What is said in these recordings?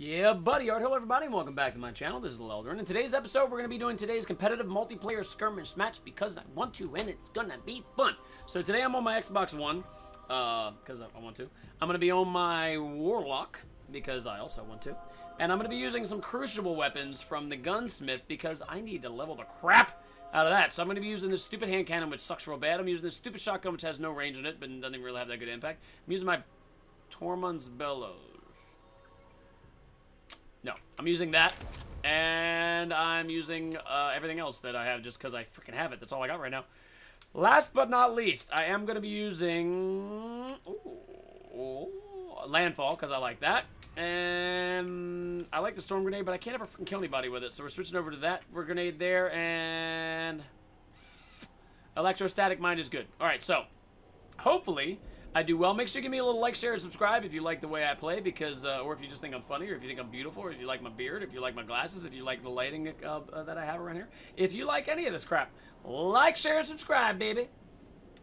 Yeah, buddy art. Hello, everybody, welcome back to my channel. This is Lelldorin. In today's episode, we're going to be doing today's competitive multiplayer skirmish match because I want to, and it's going to be fun. So today I'm on my Xbox One because uh, I want to. I'm going to be on my Warlock because I also want to. And I'm going to be using some Crucible weapons from the Gunsmith because I need to level the crap out of that. So I'm going to be using this stupid hand cannon, which sucks real bad. I'm using this stupid shotgun, which has no range in it, but doesn't really have that good impact. I'm using my Tormund's Bellows. No, I'm using that, and I'm using uh, everything else that I have just because I freaking have it. That's all I got right now. Last but not least, I am going to be using ooh, Landfall because I like that. And I like the Storm Grenade, but I can't ever freaking kill anybody with it. So we're switching over to that We're grenade there, and Electrostatic Mine is good. All right, so hopefully I do well. Make sure you give me a little like, share, and subscribe if you like the way I play, because, uh, or if you just think I'm funny, or if you think I'm beautiful, or if you like my beard, if you like my glasses, if you like the lighting uh, uh, that I have around here. If you like any of this crap, like, share, and subscribe, baby.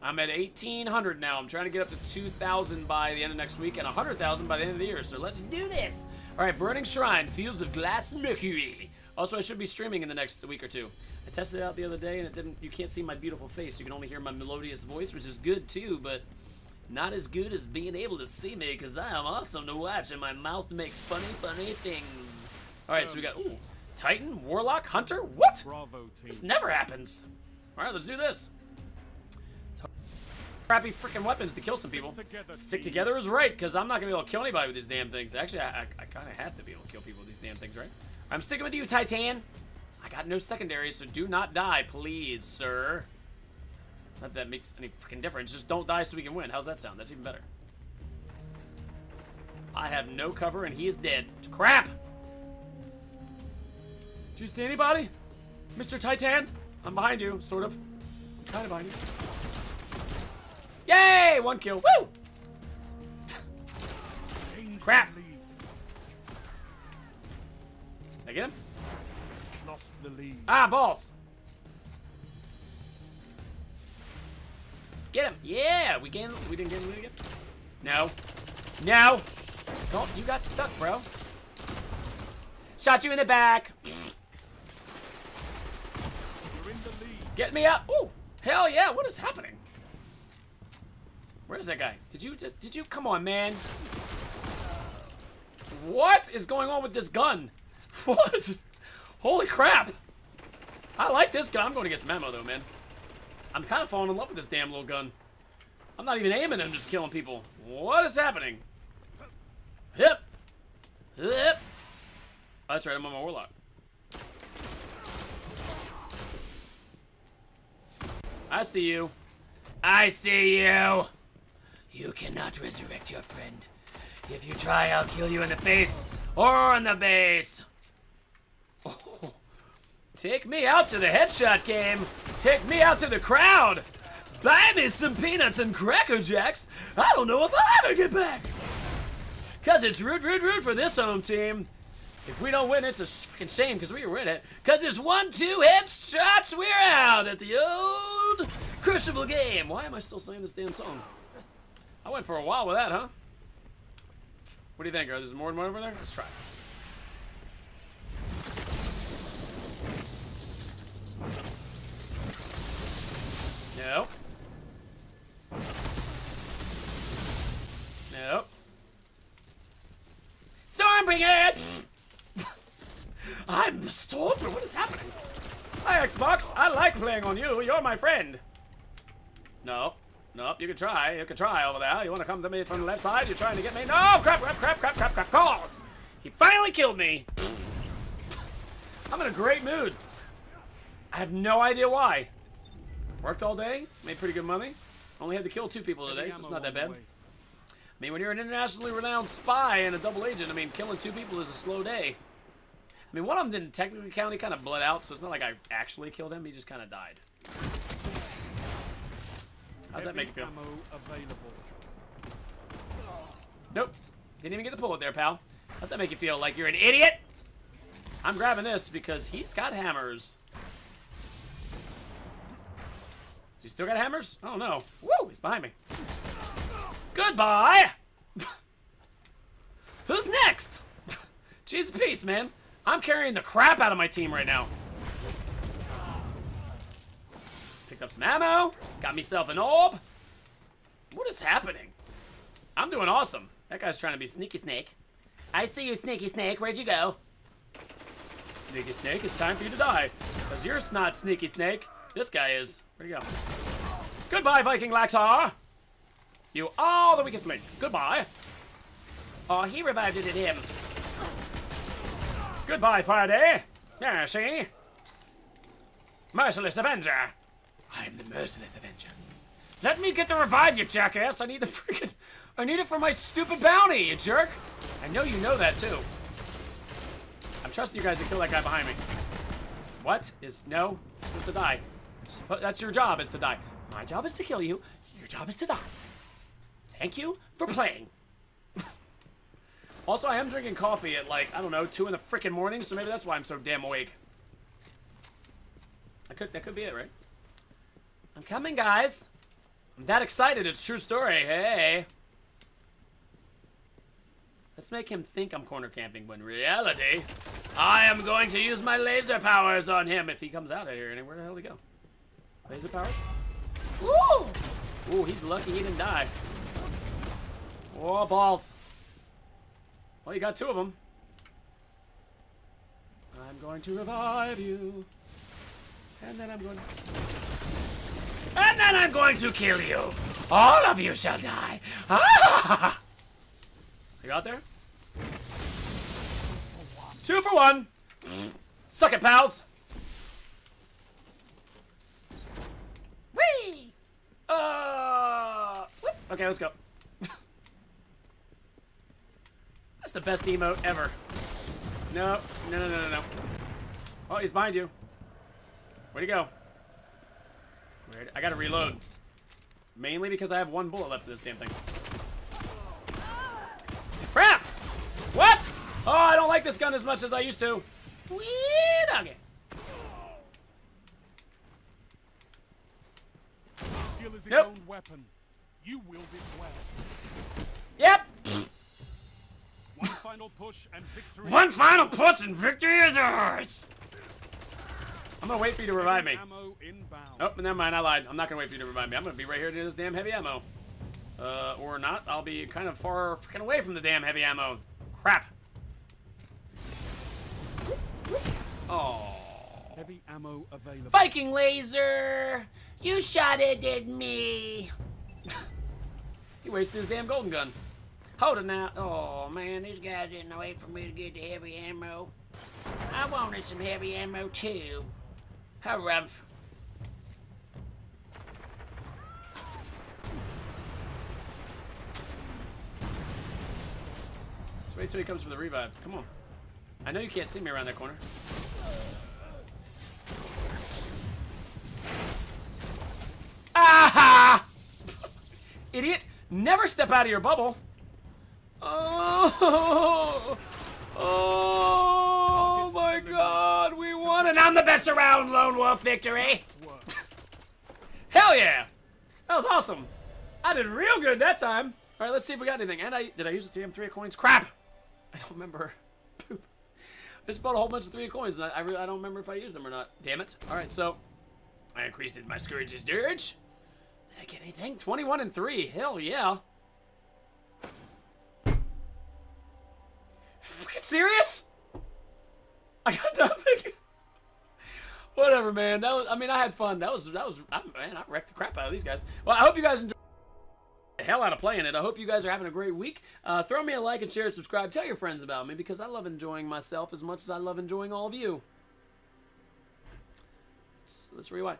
I'm at 1,800 now. I'm trying to get up to 2,000 by the end of next week and 100,000 by the end of the year, so let's do this. All right, Burning Shrine, Fields of Glass Mercury. Also, I should be streaming in the next week or two. I tested it out the other day, and it didn't. You can't see my beautiful face. You can only hear my melodious voice, which is good, too, but... Not as good as being able to see me, because I am awesome to watch, and my mouth makes funny, funny things. Alright, so we got, ooh, Titan, Warlock, Hunter? What? Bravo. This never happens. Alright, let's do this. Crappy freaking weapons to kill some people. together, Stick together is right, because I'm not going to be able to kill anybody with these damn things. Actually, I, I, I kind of have to be able to kill people with these damn things, right? I'm sticking with you, Titan. I got no secondary, so do not die, please, sir. Not that makes any freaking difference. Just don't die so we can win. How's that sound? That's even better. I have no cover and he is dead. Crap! Do you see anybody? Mr. Titan? I'm behind you, sort of. Kind of behind you. Yay! One kill. Woo! Crap. the lead. Did I get him? Lost the lead. Ah, balls! Get him! Yeah! We gained. We didn't get him again. No. No! Don't. You got stuck, bro. Shot you in the back. You're in the lead. Get me up. Ooh! Hell yeah! What is happening? Where's that guy? Did you? Did, did you? Come on, man. What is going on with this gun? What? Holy crap! I like this gun. I'm going to get some ammo though, man. I'm kind of falling in love with this damn little gun. I'm not even aiming. I'm just killing people. What is happening? Hip. Hip. Oh, that's right. I'm on my warlock. I see you. I see you. You cannot resurrect your friend. If you try, I'll kill you in the face or on the base. Oh. Take me out to the headshot game. Take me out to the crowd. Buy me some peanuts and cracker jacks. I don't know if I'll ever get back. Cause it's root, root, root for this home team. If we don't win, it's a freaking shame because we were in it. Cause it's one, two headshots, we're out at the old Crucible game. Why am I still singing this damn song? I went for a while with that, huh? What do you think? Are there more than one over there? Let's try. I'm the What is happening? Hi, Xbox. I like playing on you. You're my friend. Nope. Nope. You can try. You can try over there. You want to come to me from the left side? You're trying to get me? No! Crap, crap, crap, crap, crap, crap. Calls! He finally killed me. I'm in a great mood. I have no idea why. Worked all day. Made pretty good money. Only had to kill two people today, so it's not that bad. I mean, when you're an internationally renowned spy and a double agent, I mean, killing two people is a slow day. I mean, one of them didn't technically count. He kind of bled out, so it's not like I actually killed him. He just kind of died. How's that make you feel? Nope. Didn't even get the bullet there, pal. How's that make you feel? Like you're an idiot? I'm grabbing this because he's got hammers. Does he still got hammers? Oh no. Woo! He's behind me. Goodbye! Who's next? Jeez peace, man. I'm carrying the crap out of my team right now. Picked up some ammo. Got myself an orb. What is happening? I'm doing awesome. That guy's trying to be sneaky snake. I see you, sneaky snake. Where'd you go? Sneaky snake, it's time for you to die. Because you're not sneaky snake. This guy is. Where'd he go? Goodbye, Viking Laxar. You are the weakest link. Goodbye. Oh, he revived it in him. Goodbye, Friday. Yeah, see? Merciless Avenger. I am the Merciless Avenger. Let me get the revive, you jackass. I need the freaking... I need it for my stupid bounty, you jerk. I know you know that, too. I'm trusting you guys to kill that guy behind me. What is... No. You're supposed to die. That's your job, is to die. My job is to kill you. Your job is to die. Thank you for playing. Also, I am drinking coffee at, like, I don't know, 2 in the freaking morning, so maybe that's why I'm so damn awake. That could, that could be it, right? I'm coming, guys. I'm that excited. It's true story. Hey. Let's make him think I'm corner camping when reality, I am going to use my laser powers on him if he comes out of here. And where the hell did he go? Laser powers? Woo! Ooh, he's lucky he didn't die. Oh, balls. Well, you got two of them. I'm going to revive you. And then I'm going to... And then I'm going to kill you. All of you shall die. Ah! You got there? Two for one. Suck it, pals. Whee! Uh, whoop. okay, let's go. That's the best emote ever. No, no, no, no, no, no. Oh, he's behind you. Where'd he go? I gotta reload. Mainly because I have one bullet left in this damn thing. Crap! What? Oh, I don't like this gun as much as I used to. Wee doggy. Skill is Yep. own weapon. You wield it well. Yep. One final push and victory. One final push and victory is ours. I'm gonna wait for you to revive me. Oh, never mind. I lied. I'm not gonna wait for you to revive me. I'm gonna be right here near this damn heavy ammo. Uh, or not. I'll be kind of far freaking away from the damn heavy ammo. Crap. Oh. Heavy ammo available. Viking laser! You shot it at me! he wasted his damn golden gun. Hold it now. Oh man, these guys didn't wait for me to get the heavy ammo. I wanted some heavy ammo too. Harumph. Let's wait till he comes for the revive. Come on. I know you can't see me around that corner. Aha! Idiot! Never step out of your bubble. Oh! Oh my God! We won, and I'm the best around. Lone Wolf victory. Hell yeah! That was awesome. I did real good that time. All right, let's see if we got anything. And I did I use the damn three of coins? Crap! I don't remember. Poop. I just bought a whole bunch of three coins, and I, I, really, I don't remember if I used them or not. Damn it. All right, so I increased my Scourge's dirge. Did I get anything? 21 and 3. Hell yeah. Serious? I got nothing. Whatever, man. That was, I mean, I had fun. That was, that was, I, man, I wrecked the crap out of these guys. Well, I hope you guys enjoyed the hell out of playing it. I hope you guys are having a great week. Uh, throw me a like and share and subscribe. Tell your friends about me because I love enjoying myself as much as I love enjoying all of you. Let's, let's rewind.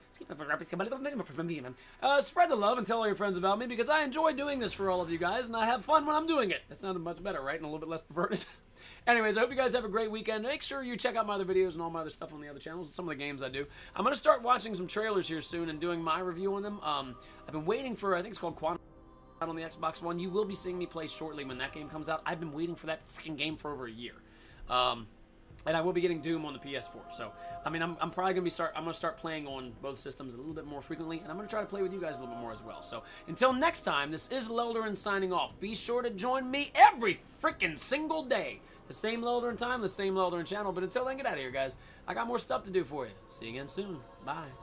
Uh, spread the love and tell all your friends about me because I enjoy doing this for all of you guys and I have fun when I'm doing it. That sounded much better, right? And a little bit less perverted. Anyways, I hope you guys have a great weekend. Make sure you check out my other videos and all my other stuff on the other channels, some of the games I do. I'm going to start watching some trailers here soon and doing my review on them. Um, I've been waiting for, I think it's called Quantum out on the Xbox One. You will be seeing me play shortly when that game comes out. I've been waiting for that freaking game for over a year. Um, and I will be getting Doom on the PS4. So, I mean, I'm, I'm probably gonna be start. I'm gonna start playing on both systems a little bit more frequently, and I'm gonna try to play with you guys a little bit more as well. So, until next time, this is Lelldorin signing off. Be sure to join me every freaking single day. The same Lelldorin time, the same Lelldorin channel. But until then, get out of here, guys. I got more stuff to do for you. See you again soon. Bye.